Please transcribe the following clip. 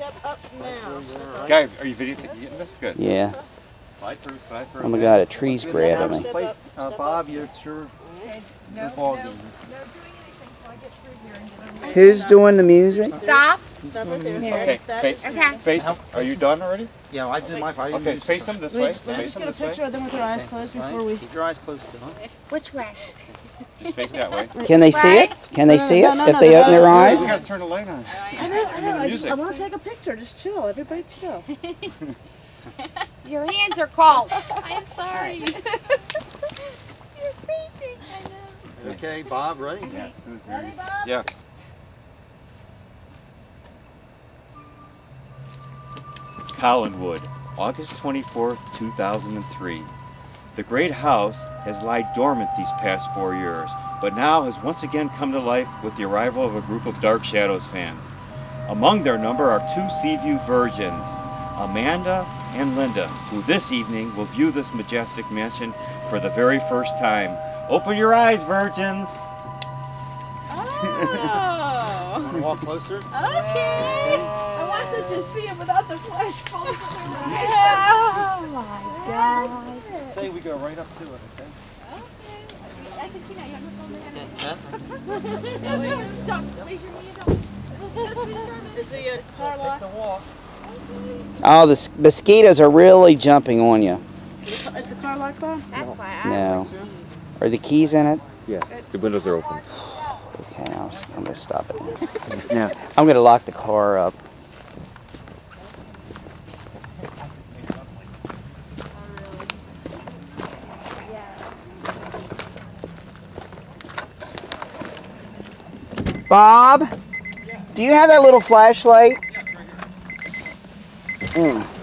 step up now. Guy, are you videotaping this? Good. Yeah. Slide through, slide through. Oh my god, a tree's grabbing me. Step Play, up, uh, Bob, you're sure No, no, no doing anything till I get through here and get. Who's doing the music? Stop. Stop right. Mm-hmm. Okay, That's- that face, is- Okay. face. Are you done already? Yeah, I did my part. Okay, face them this way. let me Face just them get a this way. picture of them with their eyes closed before we. Right. Keep your eyes closed still. Which way? Just face that way. Can they see it? Can they see it no, if no, they no, open no, their no, eyes? You gotta turn the light on. I know, I know. I, just, I music. want to take a picture. Just chill. Everybody chill. Your hands are cold. I'm sorry. You're freezing. I know. Okay, Bob, ready? Yeah. Yeah. Collinwood, August 24, 2003. The great house has lied dormant these past four years, but now has once again come to life with the arrival of a group of Dark Shadows fans. Among their number are two Seaview virgins, Amanda and Linda, who this evening will view this majestic mansion for the very first time. Open your eyes, virgins! Oh. Walk closer. okay. I wanted to see it without the flash bulbs. Oh my god. Say we go right up to it, okay? I can see now. You have my phone there. Yeah. Don't raise your knee. Is the car locked? The walk. Oh, the mosquitoes are really jumping on you. Is the car locked, Bob? That's why I. No. Are the keys in it? Yeah, the windows are open. Okay, I'll, s- I'm gonna stop it. Now, I'm gonna lock the car up. Bob, do you have that little flashlight? Mm.